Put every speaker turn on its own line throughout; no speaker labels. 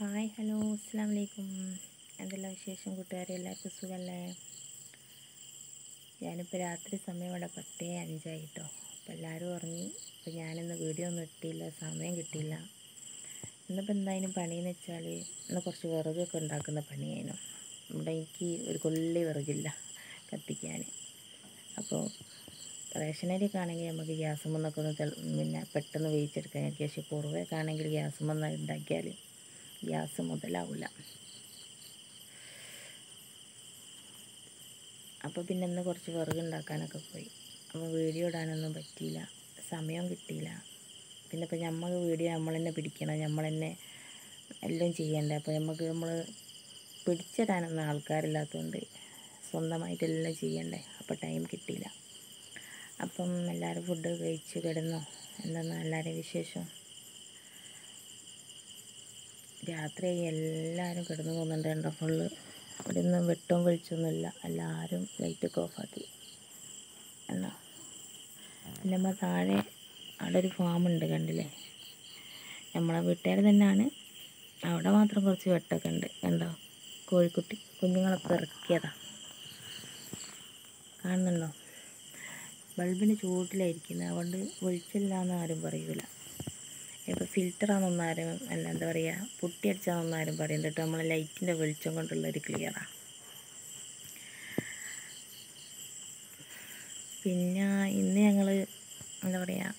Hi hello അസ്സാം വലൈക്കും എന്തെല്ലാം വിശേഷം കൂട്ടുകാരെ? എല്ലാവർക്കും സുഖമല്ലേ ഞാനിപ്പോൾ രാത്രി സമയം ഇവിടെ പത്തേ അഞ്ചായി കേട്ടോ അപ്പോൾ എല്ലാവരും ഉറങ്ങി. അപ്പോൾ ഞാനിന്ന് വീഡിയോ ഒന്നും ഇട്ടില്ല സമയം കിട്ടിയില്ല. ഇന്നിപ്പോൾ എന്തായാലും പണിയെന്ന് വെച്ചാൽ ഇന്ന് കുറച്ച് വിറകൊക്കെ ഉണ്ടാക്കുന്ന പണിയായിരുന്നു. ഇവിടെ എനിക്ക് ഒരു കൊള്ളി വിറകില്ല കത്തിക്കാൻ. അപ്പോൾ റേഷനരിയൊക്കെ ആണെങ്കിൽ നമുക്ക് ഗ്യാസ് ഗ്യാസുമെന്നൊക്കെ ഒന്ന് പിന്നെ പെട്ടെന്ന് വേവിച്ചെടുക്കാൻ എനിക്ക് പക്ഷേ കുറവൊക്കെ ആണെങ്കിൽ ഗ്യാസുമെന്ന് ഉണ്ടാക്കിയാൽ ഗ്യാസ് മുതലാവില്ല അപ്പോൾ പിന്നെ ഇന്ന് കുറച്ച് വിറക് ഉണ്ടാക്കാനൊക്കെ പോയി. അപ്പോൾ വീഡിയോ ഇടാനൊന്നും പറ്റിയില്ല. സമയം കിട്ടിയില്ല. പിന്നെ ഇപ്പോൾ നമ്മൾ വീഡിയോ നമ്മൾ തന്നെ പിടിക്കണം. നമ്മൾ തന്നെ എല്ലാം ചെയ്യണ്ടേ. അപ്പോൾ നമുക്ക് നമ്മൾ പിടിച്ചിടാനൊന്നും ആൾക്കാരില്ലാത്തതുകൊണ്ട് സ്വന്തമായിട്ടെല്ലാം ചെയ്യണ്ടേ. അപ്പോൾ ടൈം കിട്ടിയില്ല. അപ്പം എല്ലാവരും ഫുഡ് കഴിച്ച് കിടന്നോ? എന്തെന്നാ എല്ലാവരും വിശേഷം? രാത്രി എല്ലാവരും കിടന്നു പോകുന്നുണ്ട് കണ്ടോ? ഫുള്ള് ഇവിടെ ഒന്നും വെട്ടവും വെളിച്ചൊന്നുമില്ല എല്ലാവരും ലൈറ്റൊക്കെ ഓഫാക്കി എന്നാ പിന്നെ നമ്മൾ താഴെ അവിടെ ഒരു ഫാം ഉണ്ട് കണ്ടില്ലേ? നമ്മളെ വീട്ടുകാർ തന്നെയാണ്. അവിടെ മാത്രം കുറച്ച് വെട്ടമൊക്കെ ഉണ്ട്. കണ്ടോ? കോഴിക്കുട്ടി കുഞ്ഞുങ്ങളെ ഇറക്കിയതാ. കാണുന്നുണ്ടോ? ബൾബിന് ചൂട്ടിലായിരിക്കുന്നത് അതുകൊണ്ട് ഒഴിച്ചില്ല എന്ന് ആരും പറയൂല. ഇപ്പോൾ ഫിൽറ്ററാണെന്നൊന്നും അല്ല എന്താ പറയുക പുട്ടി അടിച്ചാണെന്നൊന്നും ആരും പറയും കേട്ടോ നമ്മൾ ലൈറ്റിന്റെ വെളിച്ചം കൊണ്ടുള്ള ഒരു ക്ലിയറാണ് പിന്നെ ഇന്ന് ഞങ്ങൾ എന്താ പറയുക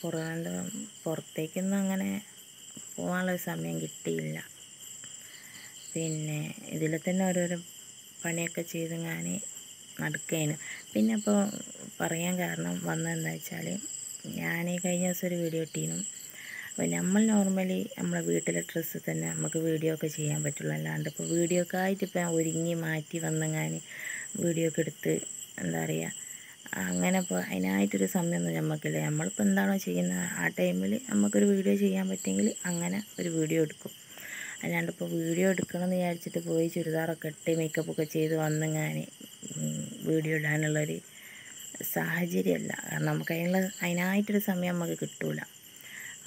പുറം പുറത്തേക്കൊന്നും അങ്ങനെ പോകാനുള്ള സമയം കിട്ടിയില്ല. പിന്നെ ഇതിൽ തന്നെ ഓരോരോ പണിയൊക്കെ ചെയ്ത് ഞാൻ നടക്കുകയാണ് പിന്നെ ഇപ്പോൾ പറയാൻ കാരണം വന്നതെന്താ വെച്ചാൽ ഞാൻ ഈ കഴിഞ്ഞ ദിവസം ഒരു വീഡിയോ ഇട്ടീനും. അപ്പോൾ നമ്മൾ നോർമലി നമ്മളെ വീട്ടിലെ ഡ്രസ്സ് തന്നെ നമുക്ക് വീഡിയോ ഒക്കെ ചെയ്യാൻ പറ്റുള്ളൂ. അല്ലാണ്ട് ഇപ്പോൾ വീഡിയോ ഒക്കെ ആയിട്ട് ഇപ്പം ഒരുങ്ങി മാറ്റി വന്നങ്ങാൻ വീഡിയോ ഒക്കെ എടുത്ത് എന്താ പറയുക അങ്ങനെ ഇപ്പോൾ അതിനായിട്ടൊരു സമയമൊന്നും നമുക്കില്ല നമ്മളിപ്പോൾ എന്താണോ ചെയ്യുന്നത് ആ ടൈമിൽ നമുക്കൊരു വീഡിയോ ചെയ്യാൻ പറ്റുമെങ്കിൽ അങ്ങനെ ഒരു വീഡിയോ എടുക്കും. അല്ലാണ്ട് ഇപ്പോൾ വീഡിയോ എടുക്കണമെന്ന് വിചാരിച്ചിട്ട് പോയി ചുരിദാറൊക്കെ ഇട്ട് മേക്കപ്പൊക്കെ ചെയ്ത് വന്നെങ്ങാൻ വീഡിയോ ഇടാനുള്ളൊരു സാഹചര്യമല്ല. കാരണം നമുക്ക് അതിനുള്ള അതിനായിട്ടൊരു സമയം നമുക്ക് കിട്ടൂല.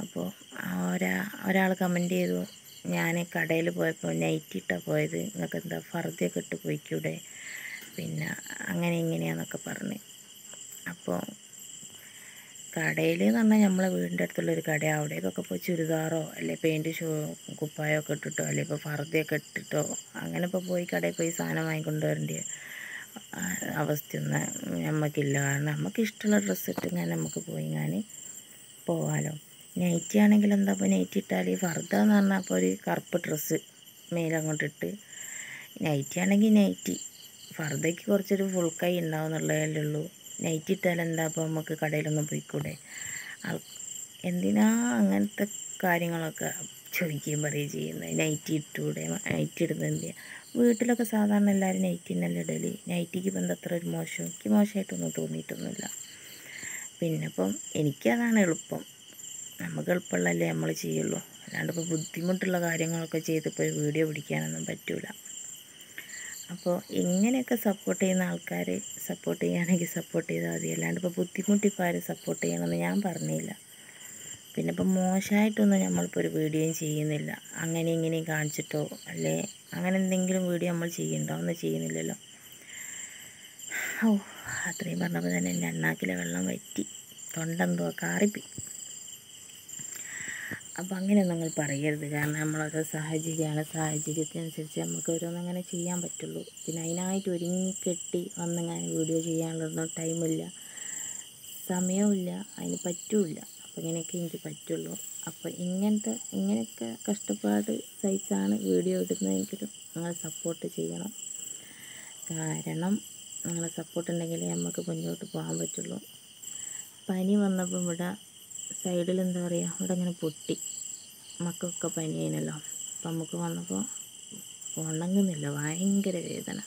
അപ്പോൾ ഒരാ ഒരാൾ കമന്റ് ചെയ്തു ഞാൻ കടയിൽ പോയപ്പോൾ നൈറ്റ് ഇട്ടാണ് പോയത്. നിങ്ങൾക്ക് എന്താ ഫർദിയൊക്കെ ഇട്ട് പോയിക്കൂടെ? പിന്നെ അങ്ങനെ ഇങ്ങനെയാന്നൊക്കെ പറഞ്ഞ്. അപ്പോൾ കടയിൽ എന്ന് പറഞ്ഞാൽ നമ്മളെ വീടിന്റെ അടുത്തുള്ളൊരു കട അവിടേക്കൊക്കെ പോയി ചുരിദാറോ അല്ലെ പെയിന്റ് ഷൂ കുപ്പായമൊക്കെ ഇട്ടിട്ടോ അല്ലെ ഇപ്പോൾ ഫർദിയൊക്കെ ഇട്ടിട്ടോ അങ്ങനെ ഇപ്പോൾ പോയി കടയിൽ പോയി സാധനം വാങ്ങിക്കൊണ്ട് വരേണ്ട അവസ്ഥയൊന്നും നമുക്കില്ല കാരണം നമുക്ക് ഇഷ്ടമുള്ള ഡ്രസ്സ് ഇട്ട് ഞാൻ നമുക്ക് പോയി ഞാൻ പോവാലോ. നൈറ്റി ആണെങ്കിൽ എന്താ ഇപ്പോൾ നൈറ്റി ഇട്ടാൽ ഫർദ എന്ന് പറഞ്ഞാൽ അപ്പോൾ ഒരു കറുപ്പ് ഡ്രസ്സ് മേലങ്ങോട്ട് ഇട്ട് നൈറ്റി ആണെങ്കിൽ നൈറ്റി ഫർദയ്ക്ക് കുറച്ചൊരു ഫുൾ കൈ ഉണ്ടാവും എന്നുള്ളതല്ലേ ഉള്ളൂ. നൈറ്റി ഇട്ടാൽ എന്താ അപ്പോൾ നമുക്ക് കടയിലൊന്നും പോയിക്കൂടെ? എന്തിനാ അങ്ങനത്തെ കാര്യങ്ങളൊക്കെ ചോദിക്കുകയും പറയുകയും ചെയ്യുന്നത്. നൈറ്റി ഇട്ടൂടെ നൈറ്റി ഇടുന്നത് എന്തിയാ വീട്ടിലൊക്കെ സാധാരണ എല്ലാവരും നൈറ്റി തന്നെയല്ലേ ഇടൽ. നൈറ്റിക്ക് ഇപ്പം അത്ര ഒരു മോശം? എനിക്ക് മോശമായിട്ടൊന്നും തോന്നിയിട്ടൊന്നുമില്ല. പിന്നെ ഇപ്പം എനിക്കതാണ് എളുപ്പം. നമുക്ക് എളുപ്പമുള്ളതല്ലേ നമ്മൾ ചെയ്യുള്ളൂ. അല്ലാണ്ട് ഇപ്പോൾ ബുദ്ധിമുട്ടുള്ള കാര്യങ്ങളൊക്കെ ചെയ്തിപ്പോൾ ഒരു വീഡിയോ പിടിക്കാനൊന്നും പറ്റൂല. അപ്പോൾ ഇങ്ങനെയൊക്കെ സപ്പോർട്ട് ചെയ്യുന്ന ആൾക്കാർ സപ്പോർട്ട് ചെയ്യുകയാണെങ്കിൽ സപ്പോർട്ട് ചെയ്താൽ മതി. അല്ലാണ്ട് ഇപ്പോൾ ബുദ്ധിമുട്ടിപ്പോൾ ആരും സപ്പോർട്ട് ചെയ്യണമെന്ന് ഞാൻ പറഞ്ഞില്ല. പിന്നെ ഇപ്പം മോശമായിട്ടൊന്നും നമ്മളിപ്പോൾ ഒരു വീഡിയോയും ചെയ്യുന്നില്ല. അങ്ങനെ ഇങ്ങനെയും കാണിച്ചിട്ടോ അല്ലേ? അങ്ങനെ എന്തെങ്കിലും വീഡിയോ നമ്മൾ ചെയ്യണ്ടോ ഒന്നും ചെയ്യുന്നില്ലല്ലോ. ഓ അത്രയും പറഞ്ഞപ്പോൾ തന്നെ എന്റെ അണ്ണാക്കിലെ വെള്ളം വറ്റി. തൊണ്ടെന്തോ കാറിപ്പി അപ്പം അങ്ങനെ നിങ്ങൾ പറയരുത്. കാരണം നമ്മളൊക്കെ സാഹചര്യമാണ്. സാഹചര്യത്തിനനുസരിച്ച് നമുക്ക് ഓരോന്നും അങ്ങനെ ചെയ്യാൻ പറ്റുള്ളൂ. പിന്നെ അതിനായിട്ട് ഒരുങ്ങിക്കെട്ടി വന്നിങ്ങനെ വീഡിയോ ചെയ്യാനുള്ളൊന്നും ടൈമില്ല. സമയവുമില്ല അതിന് പറ്റൂല അപ്പം ഇങ്ങനെയൊക്കെ എനിക്ക് പറ്റുള്ളൂ. അപ്പോൾ ഇങ്ങനത്തെ ഇങ്ങനെയൊക്കെ കഷ്ടപ്പാട് സഹിച്ചാണ് വീഡിയോ ഇടുന്നതെങ്കിലും നിങ്ങൾ സപ്പോർട്ട് ചെയ്യണം. കാരണം നിങ്ങളെ സപ്പോർട്ട് ഉണ്ടെങ്കിലേ നമുക്ക് മുന്നോട്ട് പോകാൻ പറ്റുള്ളൂ. പനി വന്നപ്പോൾ ഇവിടെ സൈഡിൽ എന്താ പറയുക ഇവിടെ ഇങ്ങനെ പൊട്ടി. മക്കൾക്കൊക്കെ പനി ആയിനല്ലോ അപ്പം നമുക്ക് വന്നപ്പോൾ ഉണങ്ങുന്നില്ല. ഭയങ്കര വേദന.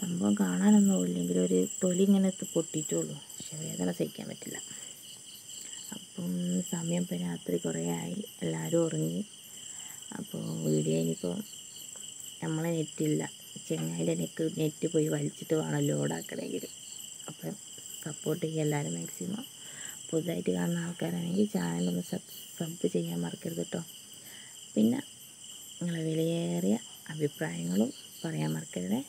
സംഭവം കാണാനൊന്നും ഇല്ലെങ്കിൽ ഒരു തൊലി ഇങ്ങനെ പൊട്ടിയിട്ടുള്ളൂ. പക്ഷെ വേദന സഹിക്കാൻ പറ്റില്ല. അപ്പം സമയം ഇപ്പോൾ രാത്രി കുറേ ആയി. എല്ലാവരും ഉറങ്ങി. അപ്പോൾ വീഡിയോ ഇനിയിപ്പോൾ നമ്മളെ നെറ്റില്ല. ചെങ്ങായിന്റെ നെക്ക് നെറ്റ് പോയി വലിച്ചിട്ട് വേണം ലോഡാക്കണമെങ്കിൽ. അപ്പം സപ്പോർട്ട് ചെയ്യുക എല്ലാവരും മാക്സിമം പുതുതായിട്ട് കാണുന്ന ആൾക്കാരാണെങ്കിൽ ചാനലൊന്ന് സബ് സബ് ചെയ്യാൻ മറക്കരുത് കേട്ടോ പിന്നെ നിങ്ങളെ വിലയേറിയ അഭിപ്രായങ്ങളും പറയാൻ മറക്കരുതേ.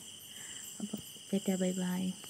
Tata, bye-bye.